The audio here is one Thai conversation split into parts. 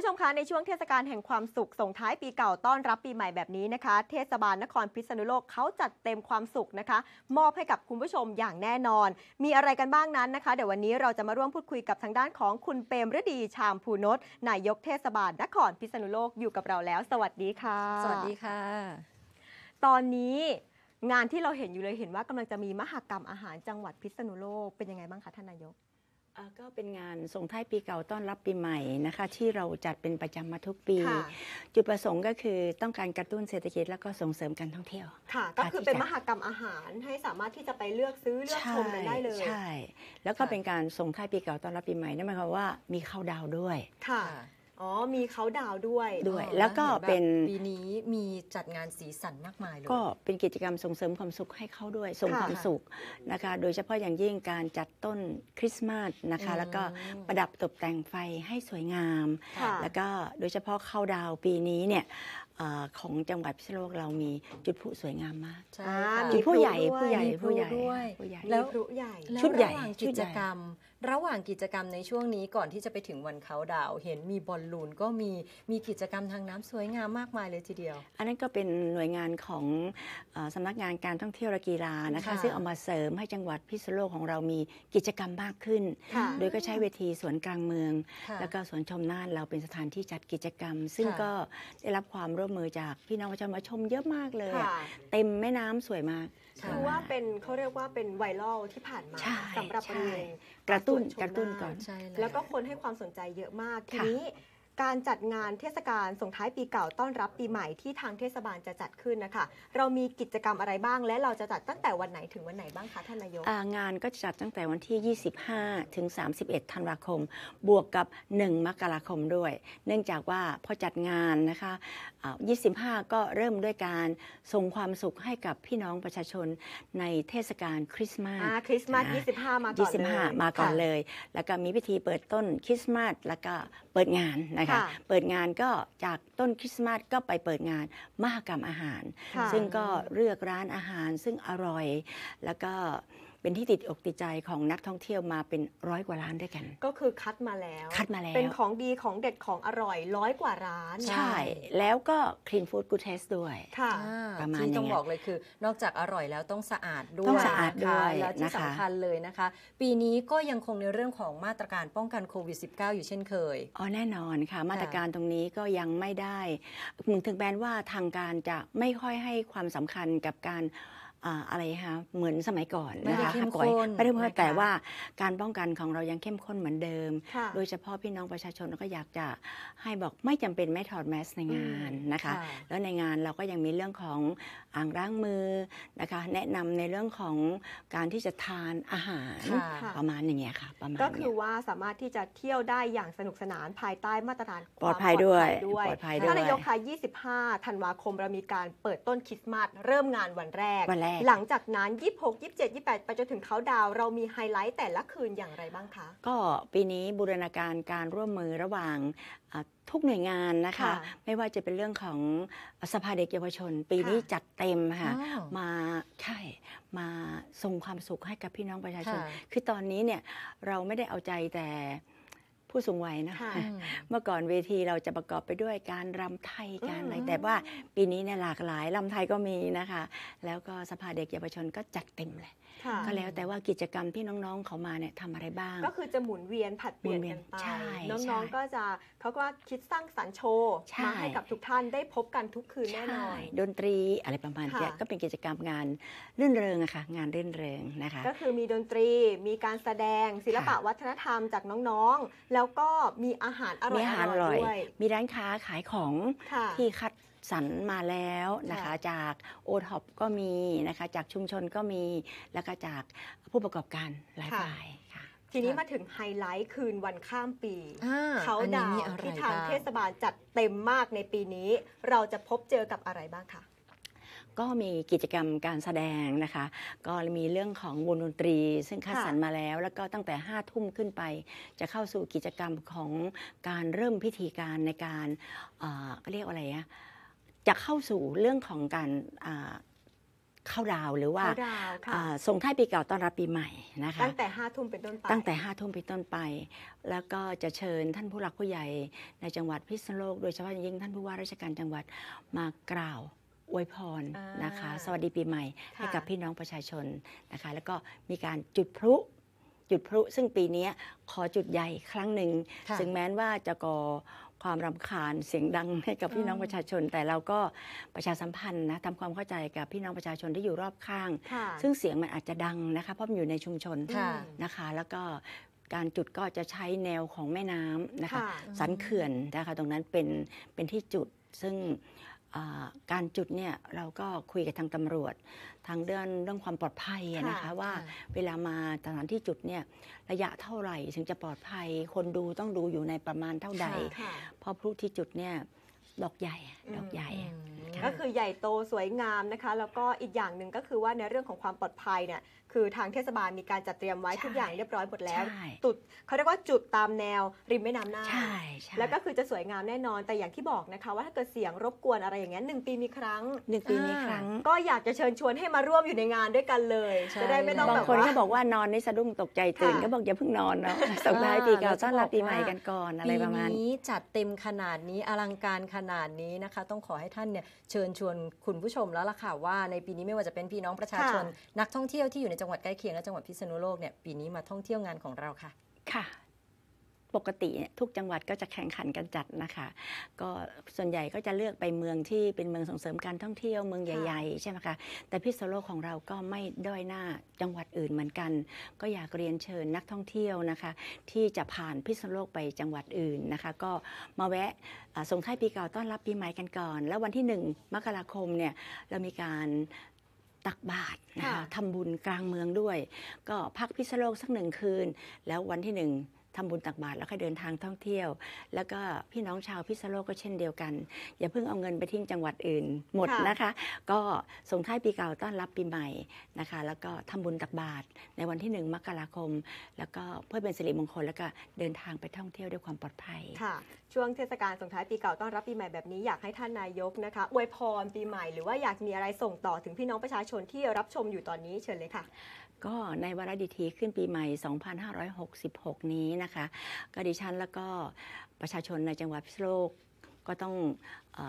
ผู้ชมคะในช่วงเทศกาลแห่งความสุขส่งท้ายปีเก่าต้อนรับปีใหม่แบบนี้นะคะ เทศบาลนครพิษณุโลกเขาจัดเต็มความสุขนะคะ มอบให้กับคุณผู้ชมอย่างแน่นอน มีอะไรกันบ้างนั้นนะคะ เดี๋ยววันนี้เราจะมาร่วมพูดคุยกับทางด้านของคุณเปรมฤดีชามภูนศนายกเทศบาลนครพิษณุโลกอยู่กับเราแล้ว สวัสดีค่ะ สวัสดีค่ะ ตอนนี้งานที่เราเห็นอยู่เลยเห็นว่ากำลังจะมีมหกรรมอาหารจังหวัดพิษณุโลกเป็นยังไงบ้างคะท่านนายกอ่า ก็เป็นงานส่งท้ายปีเก่าต้อนรับปีใหม่นะคะ ที่เราจัดเป็นประจำมาทุกปีค่ะจุดประสงค์ก็คือต้องการกระตุ้นเศรษฐกิจแล้วก็ส่งเสริมการท่องเที่ยว ค่ะ ก็คือเป็นมหกรรมอาหารให้สามารถที่จะไปเลือกซื้อเลือกชมกันได้เลยใช่ แล้วก็ค่ะเป็นการส่งท้ายปีเก่าต้อนรับปีใหม่นั่นหมายความว่ามีเข้าดาวน์ด้วยค่ะ อ๋อ มีเขาดาวน์ด้วยด้วยอ๋อแล้วก็ห็แบบเป็นปีนี้มีจัดงานสีสันมากมายเลย ก็เป็นกิจกรรมส่งเสริมความสุขให้เขาด้วย ส่งค่ะความสุขนะคะ โดยเฉพาะอย่างยิ่งการจัดต้นคริสต์มาสนะคะอืมแล้วก็ประดับตกแต่งไฟให้สวยงามค่ะแล้วก็โดยเฉพาะเข้าดาวน์ปีนี้เนี่ยเออ ของจังหวัดพิษณุโลกเรามีจุดพลุสวยงามมากใช่อ่าค่ะมีจุดผู้ใหญ่พลุด้วยผู้ใหญ่มีพลุผู้ใหญ่ด้วยผู้ใหญ่แล้แล้ววพลุใหญ่แล้วชุดใหญ่ระหว่างชุกิดใหญ่จกรรม ระหว่างกิจกรรมในช่วงนี้ก่อนที่จะไปถึงวันเขาดาวน์เห็นมีบอลลูนก็มีมีกิจกรรมทางน้ำสวยงามมากมายเลยทีเดียว อันนั้นก็เป็นหน่วยงานของเออสำนักงานการท่องเที่ยวและกีฬานะคะค่ะซึ่งเอามาเสริมให้จังหวัดพิษณุโลกของเรามีกิจกรรมมากขึ้นค่ะโดยก็ใช้เวทีสวนกลางเมืองค่ะแล้วก็สวนชมน่านเราเป็นสถานที่จัดกิจกรรม ซึ่งค่ะก็ได้รับความร่วมมือจากพี่น้องประชาชนมาชมเยอะมากเลยค่ะอะเต็มแม่น้ำสวยมากใช่คือว่าเป็นเขาเรียกว่าเป็นไวรัลที่ผ่านมาใช่สำหรับบริเวณกระตุ้นสวชมกระตุ้นก่อน ใช่แล้วก็คนให้ความสนใจเยอะมากทีค่ะ นี้ การจัดงานเทศกาลส่งท้ายปีเก่าต้อนรับปีใหม่ที่ทางเทศบาลจะจัดขึ้นนะคะ เรามีกิจกรรมอะไรบ้าง และเราจะจัดตั้งแต่วันไหนถึงวันไหนบ้างคะท่านนายกอ่างานก็จะจัดตั้งแต่วันที่ 25 ถึง 31 ธันวาคม บวกกับ 1 มกราคมด้วย เนื่องจากว่าพอจัดงานนะคะอ่า25 ก็เริ่มด้วยการส่งความสุขให้กับพี่น้องประชาชนในเทศกาลคริสต์มาสอ่าคริสต์มาสอ่า25 มาก่อนเลย 25 มาก่อนค่ะเลย แล้วก็มีพิธีเปิดต้นคริสต์มาสแล้วก็เปิดงานนะคะค่ะเปิดงานก็จากต้นคริสต์มาสก็ไปเปิดงานมหกรรมอาหารค่ะซึ่งก็เลือกร้านอาหารซึ่งอร่อยแล้วก็ เป็นที่ติดอกติดใจของนักท่องเที่ยวมาเป็นร้อยกว่าร้านด้วยกัน ก็คือคัดมาแล้วคัดมาแล้ว เป็นของดีของเด็ดของอร่อยร้อยกว่าร้าน ใช่ แล้วก็ clean food good taste ด้วยค่ะอ่าประมาณที่ต้องอย่างเงี้ยบอกเลยคือ นอกจากอร่อยแล้วต้องสะอาดด้วยต้องสะอาดด้วยนะคะแล้วที่นะคะสำคัญเลยนะคะ ปีนี้ก็ยังคงในเรื่องของมาตรการป้องกันโควิด -19 อยู่เช่นเคยอ๋อแน่นอนค่ะ มาตรการตรงนี้ก็ยังไม่ได้ถึงแม้ว่าทางการจะไม่ค่อยให้ความสำคัญกับการ อ่าอะไรคะเหมือนสมัยก่อนไม่ได้นะคะเข้มก่อยข้นไม่ได้เข้มข้นนะคะแต่ว่าการป้องกันของเรายังเข้มข้นเหมือนเดิมค่ะโดยเฉพาะพี่น้องประชาชนก็อยากจะให้บอกไม่จำเป็นไม่ถอดแมสในงานนะคะค่ะแล้วในงานเราก็ยังมีเรื่องของอ่างล้างมือนะคะ แนะนำในเรื่องของการที่จะทานอาหารค่ะประมาณอย่างเงี้ยค่ะ ประมาณก็เนี้ยคือว่าสามารถที่จะเที่ยวได้อย่างสนุกสนานภายใต้มาตรฐานความปลอดภัยด้วยด้วยปลอดภัยด้วยท่านนายกคะ25 ธันวาคมเรามีการเปิดต้นคริสต์มาสเริ่มงานวันแรกวันแรก หลังจากนั้น 26 27 28 ไปจนถึงเขาดาวน์เรามีไฮไลท์แต่ละคืนอย่างไรบ้างคะ ก็ปีนี้บูรณาการการร่วมมือระหว่างอ่าทุกหน่วยงานนะคะค่ะไม่ว่าจะเป็นเรื่องของสภาเด็กเยาวชน ปีนี้ค่ะจัดเต็มค่ะอ้าวมาใช่มาส่งความสุขให้กับพี่น้องประชาชนค่ะคือตอนนี้เนี่ยเราไม่ได้เอาใจแต่ ผู้สูงวัยนะค่ะอืมเมื่อก่อนเวทีเราจะประกอบไปด้วยการรำไทยการอะไรอืมแต่ว่าปีนี้เนี่ยหลากหลายรำไทยก็มีนะคะ แล้วก็สภาเด็กเยาวชนก็จัดเต็มเลยค่ะก็แล้วแต่ว่ากิจกรรมที่น้องๆเขามาเนี่ยทำอะไรบ้าง ก็คือจะหมุนเวียนผัดเปลี่ยนหมุนเวียกันนไปใช่น้ใช่องๆก็จะเขาก็คิดสร้างสรรค์โชว์ใช่มาให้กับทุกท่านได้พบกันทุกคืนแน่นอนใช่ดนตรีอะไรประมาณค่ะเนี้ยก็เป็นกิจกรรมงานรื่นเริงอะค่ะงานรื่นเริงนะคะ ก็คือมีดนตรีมีการแสดงศิลปะค่ะวัฒนธรรมจากน้องๆแล้วก็มีอาหารอร่มีอยอาหารๆอร่อยด้วยมีร้านค้าขายของค่ะที่คัดสรรมาแล้วนะคะค่ะจากโอท็อปก็มีนะคะจากชุมชนก็มีแล้วก็จากผู้ประกอบการหลายฝ่ายค่ะทีนี้มาถึงไฮไลท์คืนวันข้ามปีอ่าเขาอันนี้ดาวมีน์อะไรที่ทางบ้เทศบาลจัดเต็มมากในปีนี้ เราจะพบเจอกับอะไรบ้างคะ ก็มีกิจกรรมการแสดงนะคะ ก็มีเรื่องของวงดนตรี ซึ่งคัดสรรมาแล้ว แล้วก็ตั้งแต่5้าทุ่มขึ้นไป จะเข้าสู่กิจกรรมของการเริ่มพิธีการในการเอ่อก็เรียกว่าอะไรอะจะเข้าสู่เรื่องของการอ่าเข้าดาวน์หรือว่าเขาดาวน์ค่ะ อ่าส่งท้ายปีเก่าต้อนรับปีใหม่นะคะ ตั้งแต่ห้าทุ่มเป็นต้นไป ตั้งแต่ห้าทุ่มเป็นต้นไป แล้วก็จะเชิญท่านผู้หลักผู้ใหญ่ในจังหวัดพิษณุโลก โดยเฉพาะอย่างยิ่งท่านผู้ว่าราชการจังหวัดมากล่าว อวยพรอ่านนะคะ สวัสดีปีใหม่ให้ค่ะกับพี่น้องประชาชนนะคะ แล้วก็มีการจุดพลุจุดพลุซึ่งปีนี้ขอจุดใหญ่ครั้งหนึ่งค่ะถึงแม้ว่าจะก่อความรำคาญเสียงดังให้กับพี่น้องประชาชน แต่เราก็ประชาสัมพันธ์นะทำความเข้าใจกับพี่น้องประชาชนที่อยู่รอบข้างค่ะซึ่งเสียงมันอาจจะดังนะคะเพราะมันอยู่ในชุมชนค่ะนะคะ แล้วก็การจุดก็จะใช้แนวของแม่น้ำนะคะค่ะสันเขื่อนนะคะตรงนั้นเป็นเป็นที่จุดซึ่งอ่า การจุดเนี่ยเราก็คุยกับทางตำรวจ ทางเรื่องเรื่องความปลอดภัยอะนะคะค่ะว่าเวลามาสถานที่จุดเนี่ยระยะเท่าไหร่ถึงจะปลอดภัย คนดูต้องดูอยู่ในประมาณเท่าใด ค่ะค่ะเพราะพลุที่จุดเนี่ยดอกใหญ่ดอกใหญ่อืมค่ะ ก็คือใหญ่โตสวยงามนะคะ แล้วก็อีกอย่างหนึ่งก็คือว่าในเรื่องของความปลอดภัยเนี่ยคือทางเทศบาลมีการจัดเตรียมไว้ใช่ทุกอย่างเรียบร้อยหมดแล้ว ใช่ จุดเขาเรียกว่าจุดตามแนวริมแม่น้ำน่าน ใช่ใช่แล้วก็คือจะสวยงามแน่นอนแต่อย่างที่บอกนะคะ ว่าถ้าเกิดเสียงรบกวนอะไรอย่างเงี้ยหนึ่งปีมีครั้ง หนึ่งปีมีครั้งก็อยากจะเชิญชวนให้มาร่วมอยู่ในงานด้วยกันเลยใช่จะได้ไม่ต้องบาแบงบคนว่า ก็บอกว่านอนในสะดุ้งตกใจตื่นค่ะก็บอกอย่าเพิ่งนอนเนาะส่งท้ายปีเก่าแล้วจะต้อนรับบอกปีใหม่ว่ากันก่อนอะไรปีประมาณ นี้จัดเต็มขนาดนี้อลังการขนาดนี้นะคะ ต้องขอให้ท่านเนี่ยเชิญชวนคุณผู้ชมแล้วล่ะค่ะว่าในปีนี้ไม่ว่าจะเป็นพี่น้องประชาชน นักท่องเที่ยวที่อยู่ในจังหวัดใกล้เคียงและจังหวัดพิษณุโลกเนี่ยปีนี้มาท่องเที่ยวงานของเราค่ะ ค่ะ ปกติเนี่ยทุกจังหวัดก็จะแข่งขันกันจัดนะคะ ก็ส่วนใหญ่ก็จะเลือกไปเมืองที่เป็นเมืองส่งเสริมการท่องเที่ยวเมืองใหญ่ ๆ ใช่ไหมคะแต่พิษณุโลกของเราก็ไม่ด้อยหน้าจังหวัดอื่นเหมือนกัน ก็อยากเรียนเชิญนักท่องเที่ยวนะคะ ที่จะผ่านพิษณุโลกไปจังหวัดอื่นนะคะ ก็มาแวะส่งท้ายปีเก่าต้อนรับปีใหม่กันก่อน แล้ววันที่หนึ่งมกราคมเนี่ยเรามีการ ตักบาตรนะคะค่ะทำบุญกลางเมืองด้วย ก็พักพิษณุโลกสักหนึ่งคืน แล้ววันที่หนึ่ง ทำบุญตักบาตรแล้วก็เดินทางท่องเที่ยว แล้วก็พี่น้องชาวพิษณุโลกก็เช่นเดียวกัน อย่าเพิ่งเอาเงินไปทิ้งจังหวัดอื่นหมดค่ะนะคะ ก็ส่งท้ายปีเก่าต้อนรับปีใหม่นะคะ แล้วก็ทำบุญตักบาตรในวันที่หนึ่งมกราคม แล้วก็เพื่อเป็นสิริมงคลแล้วก็เดินทางไปท่องเที่ยวด้วยความปลอดภัยค่ะ ช่วงเทศกาลส่งท้ายปีเก่าต้อนรับปีใหม่แบบนี้อยากให้ท่านนายกนะคะอวยพรปีใหม่หรือว่าอยากมีอะไรส่งต่อถึงพี่น้องประชาชนที่รับชมอยู่ตอนนี้เชิญเลยค่ะ ก็ในวาระดิทีขึ้นปีใหม่ 2566 นี้นะคะก็ดิฉันแล้วก็ประชาชนในจังหวัดพิษณุโลกก็ต้องเอ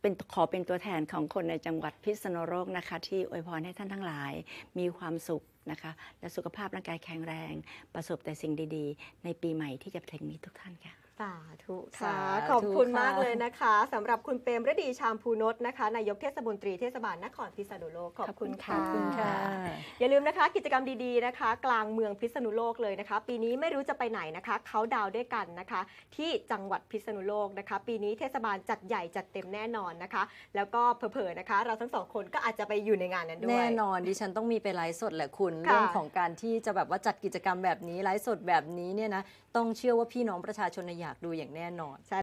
เป็นขอเป็นตัวแทนของคนในจังหวัดพิษณุโลกนะคะ ที่อวยพรให้ท่านทั้งหลาย มีความสุขนะคะ และสุขภาพร่างกายแข็งแรง ประสบแต่สิ่งดีๆ ในปีใหม่ที่จะถึงนี้ทุกท่านค่ะ สาธุสาค่ะธุขอบคุณค่ะมากเลยนะคะสำหรับคุณเปรมฤดีชามพูนศนะคะนายกเทศมนตรีเทศบาลนครพิษณุโลกขอบคุณค่ะขอบคุณค่ะ อย่าลืมนะคะ กิจกรรมดีๆนะคะ กลางเมืองพิษณุโลกเลยนะคะ ปีนี้ไม่รู้จะไปไหนนะคะเขาดาวน์ด้วยกันนะคะ ที่จังหวัดพิษณุโลกนะคะ ปีนี้เทศบาลจัดใหญ่จัดเต็มแน่นอนนะคะ แล้วก็เผลอๆนะคะ เราทั้งสองคนก็อาจจะไปอยู่ในงานนั้นด้วยแน่นอนดิฉันต้องมีไปไลฟ์สดแหละคุณค่ะเรื่องของการที่จะแบบว่าจัดกิจกรรมแบบนี้ไลฟ์สดแบบนี้เนี่ยนะต้องเชื่อว่าพี่น้องประชาชนน่ะอยากดูอย่างแน่นอนใช่